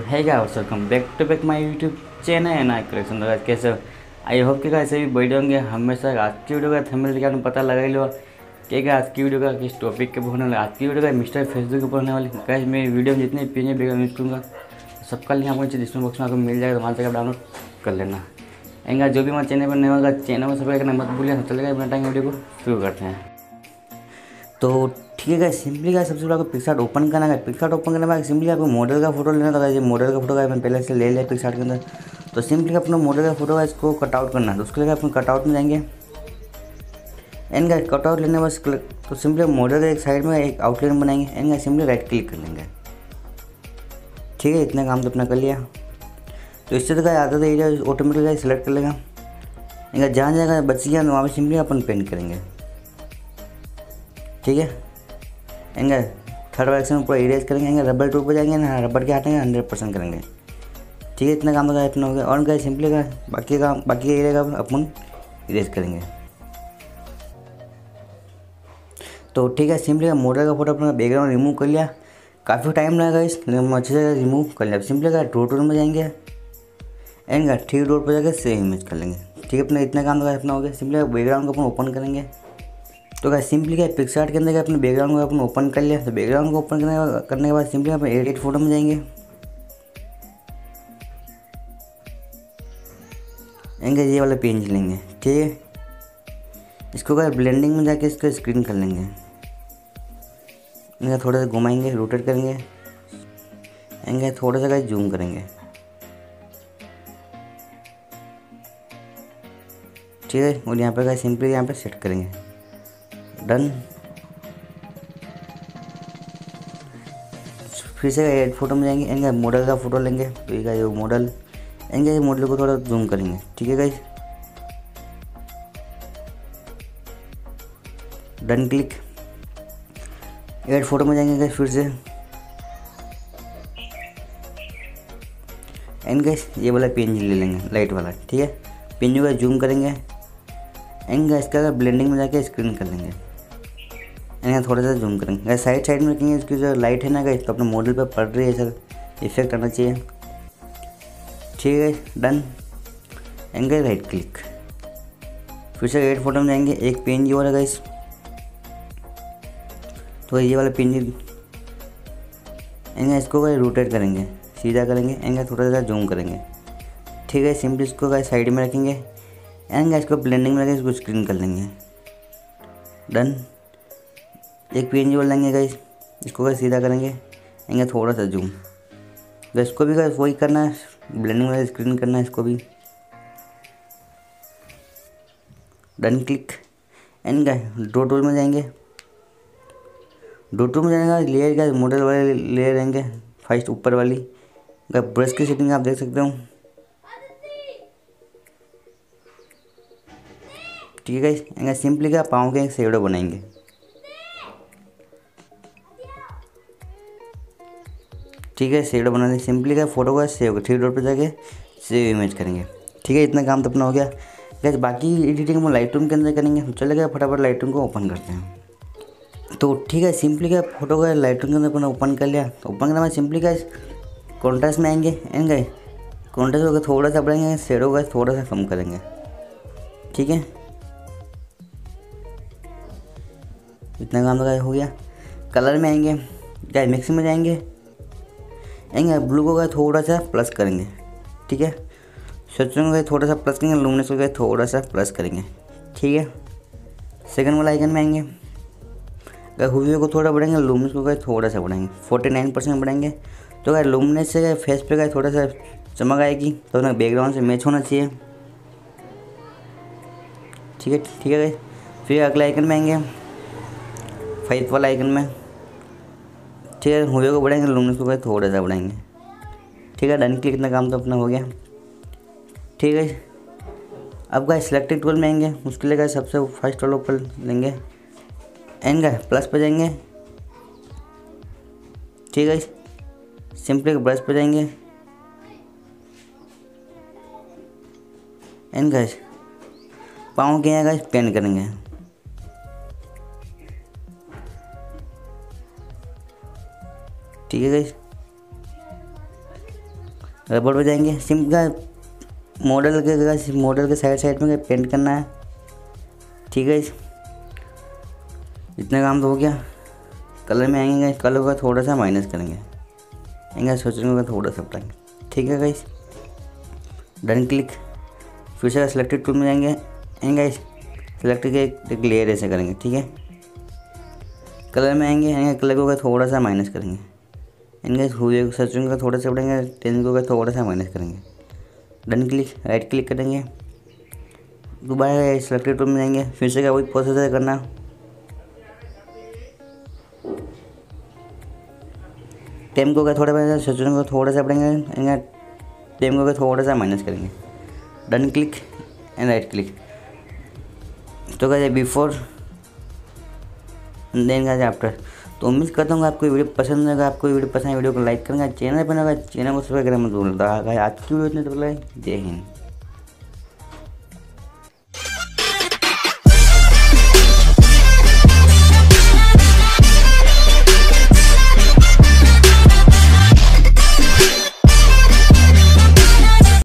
है क्या welcome back to back my YouTube channel है ना तो कैसे आई होप कि कैसे भी बैठे होंगे। हमेशा आज की वीडियो का थंबनेल क्या पता लगा लो कि क्या आज की वीडियो का किस टॉपिक के ऊपर होने वाला आज की वीडियो का मिस्टर फेसबुक के ऊपर होने वाली। कैसे मेरी वीडियो में जितने पीने बेगर यूज़ करूँगा सबका लिंक आपको डिस्क्रिप्शन बॉक्स में आपको मिल जाएगा। तो वहाँ से डाउनलोड कर लेना। एँगा जो भी हमारे चैनल पर नहीं होगा चैनल में सब्सक्राइब करना मत भूलिए। चलेगा टाइम वीडियो को शुरू करते हैं। तो ठीक है सिंपली का सबसे पहले आपको पिक्सार्ट ओपन करना है। पिक्सार्ट ओपन करने बाद सिंपली आपको मॉडल का फ़ोटो लेना था मॉडल का फ़ोटो का मैंने पहले से ले लिया पिक्सार्ट के अंदर। तो सिंपली अपना मॉडल का फ़ोटो है इसको कटआउट करना है। तो उसके लिए अपन कटआउट में जाएँगे। एंड का कटआउट लेने बस तो सिंपली मॉडल का एक साइड में एक आउटलाइन बनाएँगे। एंड का सिंपली राइट क्लिक कर लेंगे। ठीक है, इतना काम तो अपना कर लिया। तो इससे तो क्या था एरिया ऑटोमेटिकली सेलेक्ट कर लेगा। जहाँ जगह बच गया वहाँ पर सिंपली अपन पेंट करेंगे। ठीक है? एँगे थर्ड वैक्सीन पूरा इरेज करेंगे, एँगे रबर टूट पर जाएँगे ना रबर के हटेंगे हंड्रेड परसेंट करेंगे। ठीक है, इतना काम होगा, इतना हो गया और क्या सिंपली का बाकी काम, बाकी एरिया का अपन इरेज करेंगे। तो ठीक है सिंपली का मोटर का फ़ोटो अपना बैकग्राउंड रिमूव कर लिया। काफ़ी टाइम लगेगा इस लेकिन अच्छे से रिमूव कर लिया। सिंपली का ड्रो टूर में जाएँगे। एंड ठीक रोड पर जाकर सेव इमेज कर लेंगे। ठीक है, अपना इतना काम होगा अपना हो गया सिंपली बैकग्राउंड को अपन ओपन करेंगे। तो क्या सिंपली क्या पिक्सार्ट के अंदर अपने बैकग्राउंड को अपन ओपन कर लिया? तो बैकग्राउंड को ओपन करने करने के बाद सिंपली अपन एडिट फ़ोटो में जाएँगे। एँगे ये वाला पेंज लेंगे, ठीक है? इसको क्या ब्लेंडिंग में जाके इसको स्क्रीन कर लेंगे। इनका थोड़ा सा घुमाएँगे रोटेट करेंगे। एँगे थोड़ा सा जूम करेंगे। ठीक है? और यहाँ पर क्या सिंपली यहाँ पर सेट करेंगे। डन फिर से एड फ़ोटो में जाएँगे एँगे मॉडल का फ़ोटो लेंगे तो ये ये मॉडल एँगे ये मॉडल को थोड़ा जूम करेंगे, ठीक है guys done click add photo में जाएँगे गाइस फिर से। एंड गाइस ये वाला पेन ले लेंगे लाइट वाला, ठीक है? पेन का जूम करेंगे। एंड इसका ब्लेंडिंग में जाके स्क्रीन कर लेंगे। यहाँ थोड़ा सा जूम करेंगे साइड साइड में रखेंगे, इसकी जो लाइट है ना गई तो अपने मॉडल पर पड़ रही है सर इफ़ेक्ट आना चाहिए। ठीक है डन एँगे राइट क्लिक फिर से एड फ़ोटो में जाएँगे, एक पेन जी वाला गाइस तो ये वाला पेन जी एँगे इसको रोटेट करेंगे, सीधा करेंगे एँगे थोड़ा सा जूम करेंगे। ठीक है सिंपली इसको गए साइड में रखेंगे एंड इसको ब्लेंडिंग में रखेंगे, इसको स्क्रीन कर लेंगे। डन एक पी एन जी लेंगे गाइस इसको गैस सीधा करेंगे एँगे थोड़ा सा जूम गैस इसको भी गैस वही करना है ब्लेंडिंग वाला स्क्रीन करना है इसको भी। डन क्लिक एंड गए डो टूल में जाएँगे। डो टूल में जाएँगे लेयर का मॉडल वाले लेयर रहेंगे फ़र्स्ट ऊपर वाली। गए ब्रश की सेटिंग आप देख सकते हो। ठीक है सिंपली क्या, पाँव के एक शेडो बनाएँगे। ठीक है, शेडो बना दें सिंपली का फ़ोटो का सेव थ्री डॉट पर जाके सेव इमेज करेंगे। ठीक है, इतना काम तो अपना हो गया। गैस बाकी एडिटिंग हम लाइट के अंदर करेंगे। हम चले गए, फटाफट लाइट को ओपन करते हैं। तो ठीक है सिंपली का फ़ोटो का लाइट के अंदर अपना ओपन कर लिया। तो ओपन करने सिंपली का कॉन्ट्रास्ट में आएँगे। एंड गए कॉन्ट्रास्ट होकर थोड़ा सा बढ़ेंगे शेडो का थोड़ा सा कम करेंगे। ठीक है? इतना काम तो हो गया। कलर में आएँगे। क्या मिक्स में जाएँगे। आएँगे ब्लू को गए थोड़ा सा प्लस करेंगे, ठीक है? स्वेचर को गए थोड़ा सा प्लस करेंगे लूमनेस को गए थोड़ा सा प्लस करेंगे, ठीक है? सेकंड वाला आइकन में आएँगे। अगर हुए को थोड़ा बढ़ेंगे लूमनेस को गए थोड़ा सा बढ़ाएँगे फोर्टी नाइन परसेंट बढ़ाएँगे तो अगर लूमनेस से गए फेस पे गए थोड़ा सा चमक आएगी तो ना बैकग्राउंड से मैच होना चाहिए। ठीक है ठीक है? फिर अगले आइकन में आएँगे फाइव वाला आइकन में। ठीक है, हुए को बढ़ाएँगे लूमनेस को थोड़ा सा बढ़ाएँगे ठीक है डन क्लिक इतना काम तो अपना हो गया। ठीक है, अब गए सिलेक्टेड टूल में आएँगे, उसके लिए गए सबसे फ़र्स्ट वाला ऊपर लेंगे। एंड गए प्लस पर जाएँगे। ठीक है सिंपली ब्रश पे जाएँगे। एंड गए पाँव के यहाँ गए पेन करेंगे। ठीक है गाइस रबड़ जाएँगे सिम का मॉडल के मॉडल के साइड साइड में पेंट करना है। ठीक है इतना काम तो हो गया। कलर में आएँगे कलर का थोड़ा सा माइनस करेंगे। आएँगे सोचेंगे रहे थोड़ा सा बताएँगे ठीक है गाइस डन क्लिक फिर से सिलेक्टेड टूल में जाएँगे। आएँगे सेलेक्ट के एक लेयर ऐसे करेंगे। ठीक है? कलर में आएँगे आएँगे, कलर को थोड़ा सा माइनस करेंगे। इनके हुए सर्चिंग का थोड़ा सा बढ़ेंगे टेन को थोड़ा सा माइनस करेंगे। डन क्लिक राइट क्लिक करेंगे। दोबारा सेलेक्टेड टूल में जाएँगे, फिर से क्या वही प्रोसेस है करना। टेम को थोड़ा सा सेचुरेशन को थोड़ा सा बढ़ेंगे टेम को थोड़ा सा माइनस करेंगे। Done click and right click तो कहते बिफोर देन कहते आफ्टर तो उम्मीद करता हूँ आपको वीडियो पसंद आएगा। आपको वीडियो पसंद है वीडियो को लाइक करेंगे, चैनल पर चैनल को सब्सक्राइब करना मत भूलता आज की वीडियो इतने जय हिंद।